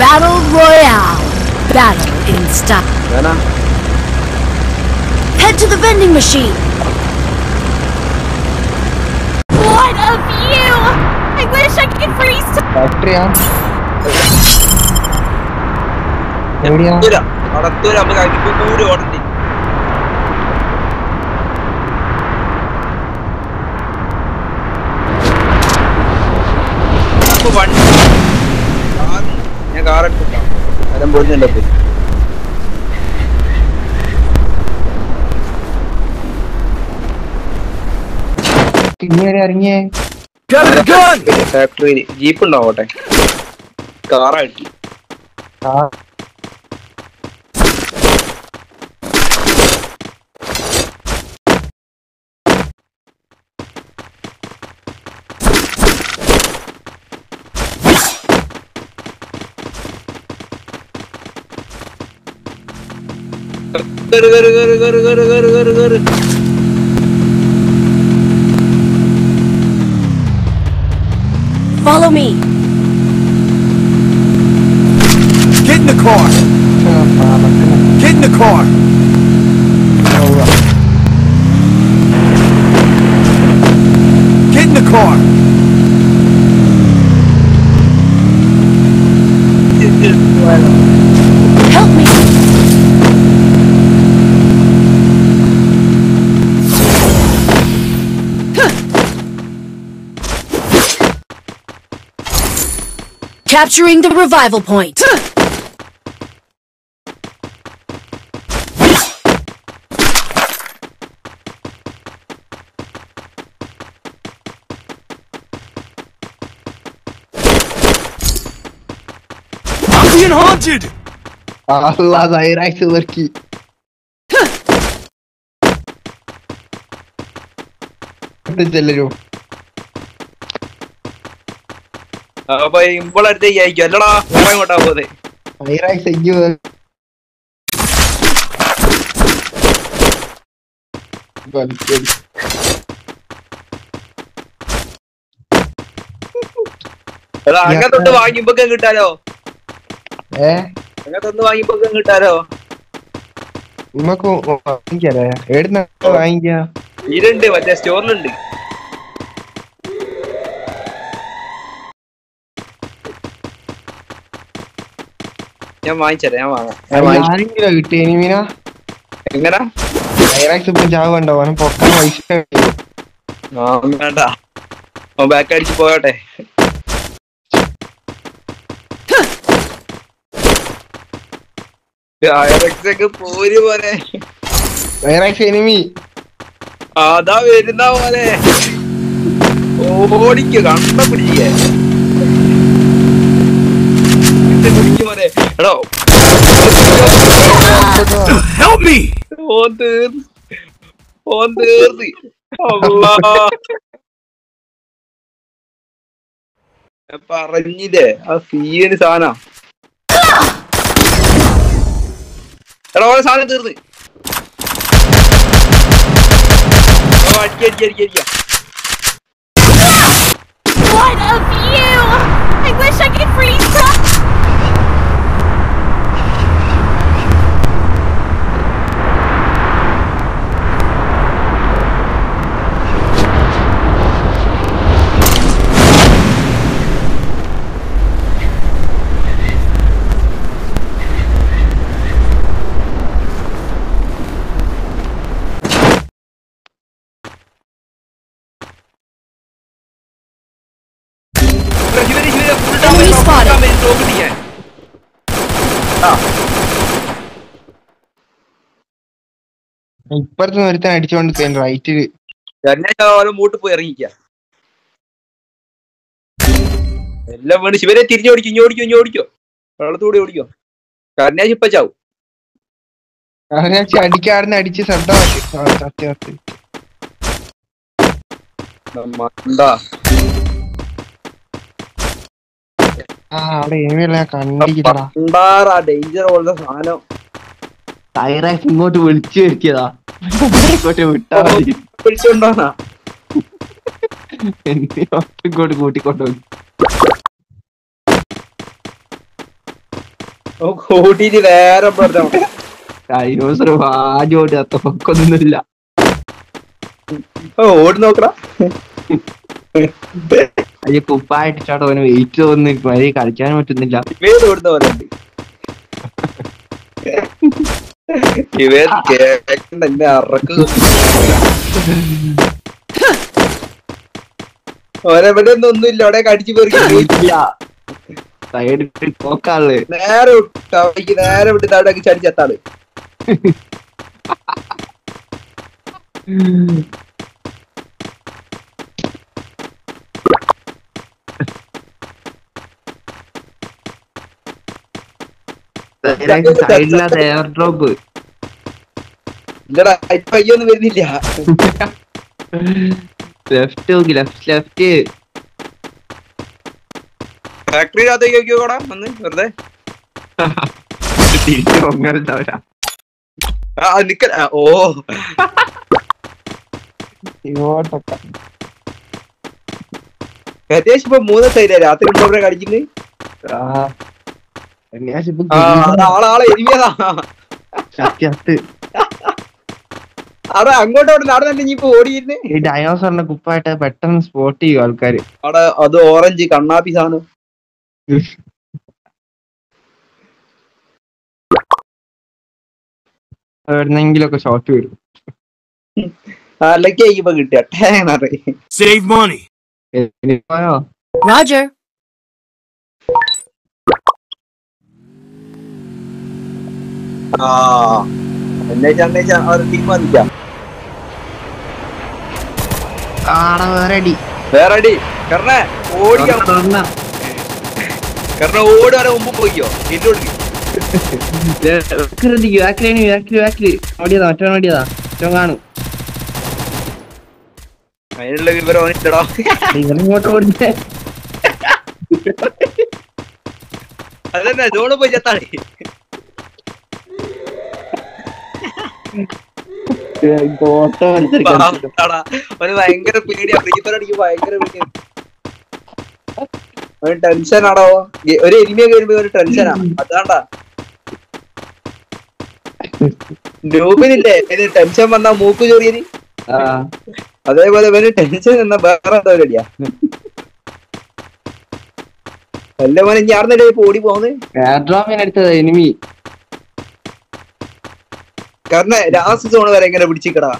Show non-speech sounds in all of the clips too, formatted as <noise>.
Battle Royale. Battle in style. വേനാ Head to the vending machine. What a view! I wish I could freeze time. ഫാക്ടറിയാ എവിടെയാ കടത്തൂര കടത്തൂര നമുക്ക് അടിപ്പ് കൂടി ഓടണ്ടി അപ്പൊ വണ്ടി car कारण पूछा मैडम बोलने लगे ഇറങ്ങിയേ ഫാക്ടറി ജീപ്പ് ഉണ്ടാവട്ടെ കാറായിട്ട് car Guru, guru, guru, guru, guru, guru. Follow me. Get in the car. Get in the car. Get in the car. Help me! Capturing the revival point. being haunted! Allah zahir aytılır ki. Ne deliriyorum. അപ്പൊ ഇമ്പോളടുത്തേക്ക് അയക്കും. അല്ലടാ വേറെ എങ്ങോട്ടാ പോതെ അങ്ങനത്തൊന്ന് വാങ്ങിയപ്പോ കിട്ടാലോ? ഏ? അങ്ങനത്തൊന്ന് വാങ്ങിയപ്പോ കിട്ടാലോ? നമുക്ക് വാങ്ങിക്കാലേ? എവിടുന്ന വാങ്ങിക്കാ? ഇതിലുണ്ട് മറ്റേ സ്റ്റോറിലുണ്ട്. ഞാൻ വാങ്ങിച്ചരാം ഞാൻ വാങ്ങാം. ഞാൻ വാങ്ങിച്ചു ആരെങ്കിലും കിട്ടിയ മീന എങ്ങനാ? സൈറാക്സ് ഇപ്പം ചാവ് കണ്ടോ? അവൻ പൊക്കാൻ പൈസ കഴിയും. ആ വേണ്ട. അവൻ ബാക്ക് അടിച്ച് പോയോട്ടെ. ഡയറക്റ്റ് പോര് പോലെ എനിമി അതാ വരുന്ന പോലെ ഓടിക്ക് കണ്ട പിടിക്കേ. എടോ. Help me! ഓൻ തീർന്ന്. ഓൻ തീർന്ന്. അള്ളാ. ഞാൻ പറഞ്ഞില്ലേ ആ സീന് സാധനം. എടാ ഓരോ സാധനം തീർന്ന്. അടിക്ക അടിക്ക അടിക്ക അടിക്ക. What of you? I wish I could freeze ഇപ്പുറത്ത് ഒരുത്തൻ അടിച്ചോണ്ട് ഓരോ മൂട്ട് പോയി ഇറങ്ങിക്ക എല്ലാം വേണ്ടി ശിവരെ തിരിഞ്ഞോടിക്കും ഇഞ്ഞോടിക്കോ ഇഞ്ഞോടിക്കോ വെള്ളത്തൂടെ ഓടിക്കോ. കർണാജ് ഇപ്പൊ ചാവും. ഞാൻ അടിക്കാടുന്ന് അടിച്ച് ശബ്ദമാക്കി ഇങ്ങോട്ട് വിളിച്ചു വരുത്തിയതാ. ഇങ്ങോട്ട് വിട്ടാ മതി. വിളിച്ചോണ്ടാ ഇങ്ങോട്ട് കൂട്ടിക്കൊണ്ടുപോയി കൂട്ടിട്ട് നേരെ ഡൈനോസർ ഡൈനോസർ ഓടി തോക്കൊന്നുമില്ല ഓ ഓടി നോക്കടാ. അയ്യ കുപ്പായിട്ടിട്ടാട്ടോ അവന് വെയിറ്റ് തോന്നുന്നു. മതി കളിക്കാൻ പറ്റുന്നില്ല. അറക്ക്. ഓരെവിടെ ഒന്നുമില്ല അവിടെ കടിച്ചു പെറുക്കി സൈഡിൽ പോക്കാൾ. നേരെ വിട്ടു നേരെ വിട്ട് അവിടെ ചടിച്ചെത്താൾ <laughs> സൈഡിലത് എയർ ഡ്രോപ്പ് ഇല്ലടാ ഇപ്പൊ അയ്യൊന്നും വരുന്നില്ല. ലെഫ്റ്റ് നോക്കി ലെഫ്റ്റ് ലെഫ്റ്റ് ഫാക്ടറി അകത്തേക്ക് നോക്കിയോടാ വന്ന് വെറുതെ. തിരിച്ചു പൊങ്ങരുത്തവരാ ആ നിക്ക ആ, ഓ. ഏകദേശം ഇപ്പൊ മൂന്ന് സൈഡാ രാത്രി കടിക്കുന്നത് അവിടെ അങ്ങോട്ടോട്ട് അവിടെ നീ ഇപ്പൊ ഓടിയിരുന്ന്. ഈ ഡയോസറിന്റെ കുപ്പായിട്ട് പെട്ടെന്ന് സ്പോട്ട് ചെയ്യും ആൾക്കാര്. അവിടെ അത് ഓറഞ്ച് കണ്ണാപ്പി സാധനം. എവിടെന്നെങ്കിലൊക്കെ ഷോട്ട് വരും. അല്ലൊക്കെ ഇപ്പൊ കിട്ടിയ. ആ. അന്വേഷിച്ച അന്വേഷിച്ച അവർ ടീം വന്നിക്കാം ആടെ വേറെ അടി. വേറെ അടി. കർണ ഓടിക്കാം. കർണ ഓടി വരെ മുമ്പ് പോയിക്കോ. ഇനി, back ൽ, back ൽ. ഓടിയതാ മറ്റോ ഓടിയതാ. മറ്റോ കാണും. അതിനുള്ള വിവരം അവനിട്ടടാ ഇങ്ങോട്ട് ഓടിച്ചേ. അതന്നെ ജോണ് പോയി ചെത്താളി. അവന് ഭയങ്കര പേടിയാ. ഫ്രീ ഫയർ അടിക്കും ഭയങ്കര പേടിയാ. അവന് ടെൻഷൻ ആടോ ഒരു എരിമിയൊക്കെ കഴിയുമ്പോ ഒരു ടെൻഷനാ അതാണ്ടാ. ഗ്രൂപ്പിനില്ലേ ഇത് ടെൻഷൻ വന്നാ മൂക്ക് ചൊറിയന് അതേപോലെ ഇവന് ടെൻഷൻ എന്നാ വേറെ എന്തോ ഒരു അടിയാ വല്ല മോനെ ഞാൻ ഓടി പോകുന്നത് എനിമി കാരണം ലാസ്റ്റ് സോൺ വരെ ഇങ്ങനെ പിടിച്ചിക്കടാ.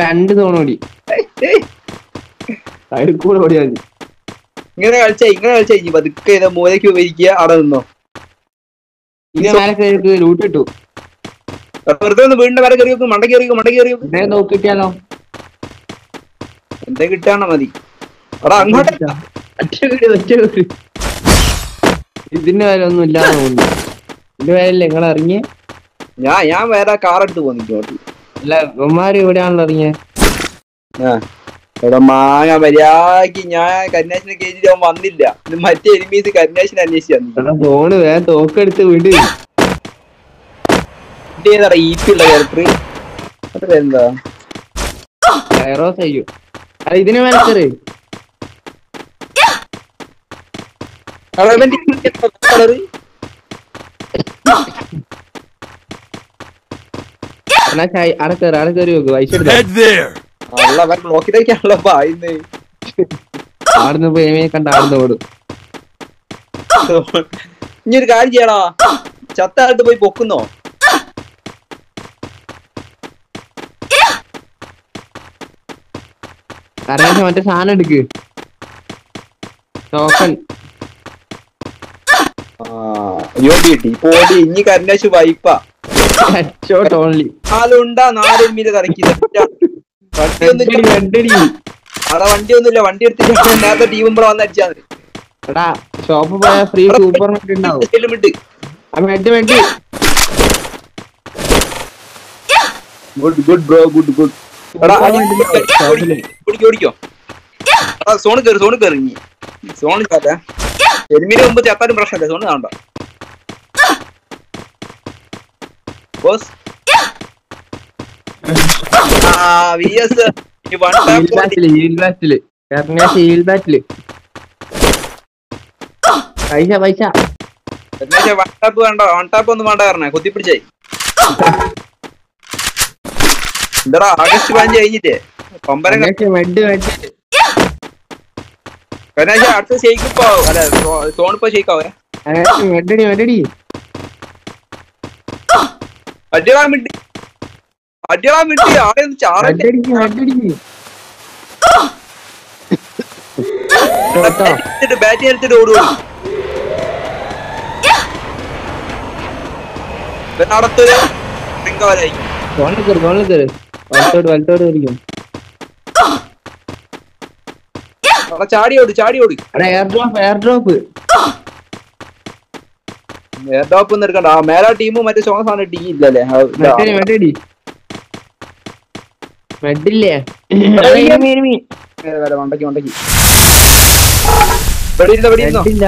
രണ്ട് സോൺ ഓടി. കൂടെ ഓടിയാ മതി. ഇങ്ങനെ കളിച്ച ഇങ്ങനെ കളിച്ച ഇനി പതുക്കെ മൂലയ്ക്ക് ഉപയോഗിക്കുക അവിടെ നിന്നോ. ലൂട്ട് കിട്ടു. വെറുതെ ഒന്ന് വീണ്ടും വരെ കയറി വെക്കും മണ്ട കയറി വെക്കും മണ്ട കയറി വെക്കും നോക്കിട്ടാലോ എന്താ കിട്ടാണോ മതി. അവിടെ അങ്ങോട്ട്. ഒറ്റ വീട് ഒറ്റ വീട്. ഇതിന്റെ പേരെ ഒന്നും ഇല്ലാതെ തോന്നുന്നു ഇതിന്റെ പേരല്ലേ നിങ്ങൾ ഇറങ്ങി ഞാൻ ഞാൻ വേറെ കാർ എടുത്ത് പോന്നു അല്ല ഇവന്മാര് ഇവിടെയാണല്ലോ ഇറങ്ങിയത് എടാ മാങ്ങ മര്യാദയ്ക്ക് ഞാൻ കന്യാശിനെ കേട്ടിട്ട് അവൻ വന്നില്ല. മറ്റേ എനിമീസ് കന്യാശിനെ അന്വേഷിച്ചു വന്നു. ഫോണ് വേഗം തോക്കെടുത്ത് വിട്. ഏതാടാ ഈറ്റുള്ള ക്യാരക്ടർ അത് പേരെന്താ കയറോസ് അല്ല ഇതിന് മേലെ കയറി എടാ, ഇവന്റെ ഈ colour? എന്നാ ചായ അവിടെ കയറി അവിടെ കയറി വെക്കും പൈസ എടുത്ത Head there. അള്ള അവൻ പായുന്നേ ആടുന്ന് കണ്ട ആടുന്ന് ഓടും. ഇനി ഒരു കാര്യം ചെയ്യടാ. ചത്തായിട്ട് പോയി പൊക്കുന്നോ? മറ്റേ സാധനം എടുക്ക്. ടോക്കൺ കിട്ടി ഇനി കന്യാശ് വൈപ്പാ. ഷോട്ട് ഓൺലി നാലുണ്ടാ നാല് മീൽ കറക്കി. വണ്ടി ഒന്നുമില്ല അവിടെ വണ്ടി ഒന്നുമില്ല വണ്ടി എടുത്തിട്ട് നേരത്തെ ടീമും ഇവിടെ വന്ന് അടിച്ചാൽ മതി. എടാ ഷോപ്പ് പോയ ഫ്രീ സൂപ്പർ മാർക്കറ്റ് ഉണ്ടാവും. Med med good good bro good good zone കേറി സോണ് കേറി സോണ് ചാത്ത എരുമിന് മുമ്പ് ചത്താലും പ്രശ്നമില്ല സോണ് കാണണ്ട. ബോസ് പൈസ പൈസ. വൺ ടാപ്പ് വേണ്ട. വൺ ടാപ്പ് ഒന്നും വേണ്ട പറഞ്ഞേ. കുത്തിപ്പിടിച്ചേ. എന്താടാ ആഗസ്റ്റ് പതിനഞ്ച് കഴിഞ്ഞില്ലേ പമ്പരം ക- കരുണാശ മെഡ് മെഡ് കരുണാശ അടുത്ത ഷെയ്ക്ക് ഇപ്പൊ അല്ല സോണിപ്പോ ഷെയ്ക്ക് ആവേ അടിയളാൻ മിണ്ടി അടിയളാൻ വേണ്ടി മെഡടിക്ക് മെഡടിക്ക് കേട്ടോ? ബാറ്റ് എടുത്തിട്ട് ഓടുക പിന്നെ അടുത്തൊരു വരായി കോണിൽ കയറി കോണിൽ കയറി വലത്തോട് വലത്തോട് കയറിക്കും ചാടി ഓടി ചാടി ഓടി. Air drop air drop air drop ഒന്നും എടുക്കണ്ട. ആ മേലാ ടീമും മറ്റേ സാധനം ടീം ഇല്ലല്ലേ ആ, ഇതാ. മെഡടി മെഡടി മെഡില്ലേ ഇരുന്നോ ഇവിടെ ഇരുന്നോ? മെഡില്ല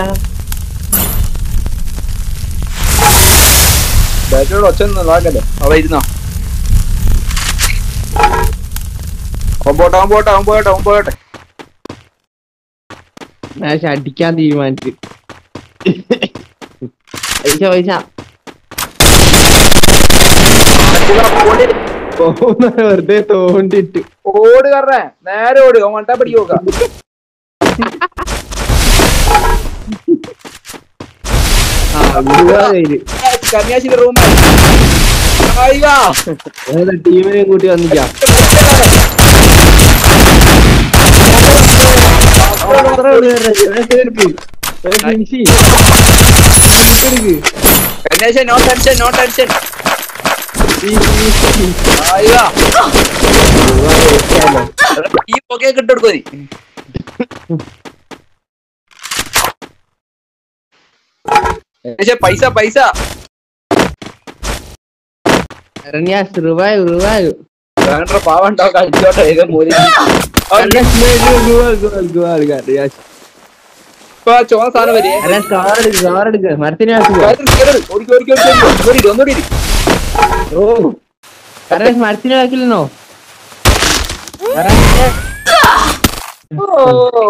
ബാറ്റോട് ഒച്ച ഒന്നും ഇതാക്കല്ലേ അവിടെ ഇരുന്നോ? അവൻ പോട്ടെ അവൻ പോട്ടെ അവൻ പോട്ടെ അവൻ പോട്ടെ. മാച്ച് അടിക്കാൻ തീരുമാനിച്ചു. പോകുന്ന വെറുതെ തോണ്ടിട്ട് ഓട് കറേ നേരെ ഓട് അവൻ മണ്ടാ പിടിക്ക് നോക്കാം കന്യാശിന്റെ ഏതാ ടീമിനെയും കൂട്ടി വന്നിക്കാം കന്യാശ നോ ടെൻഷൻ നോ ടെൻഷൻ അയ്യാ ഈ പൊക്കെ കിട്ടെടുക്കോ നീ? കന്യാശ പൈസ പൈസ. റിവായു റിവായു വേണ്ട പാവം ഉണ്ടാവും കളിച്ചോട്ടെ ഇത് മൂലി. ഇപ്പൊ ചോന്ന സാധനം വരെ കാർ എടുക്ക് കാർ എടുക്ക്. മരത്തിന് കാശ് ഓടിക്കോ ഓടിക്കോ ഓടിക്കോ ഒന്നുകൂടി ഇരി. ഓ കാരണം മരത്തിന് കാക്കില്ലെന്നോ ഓ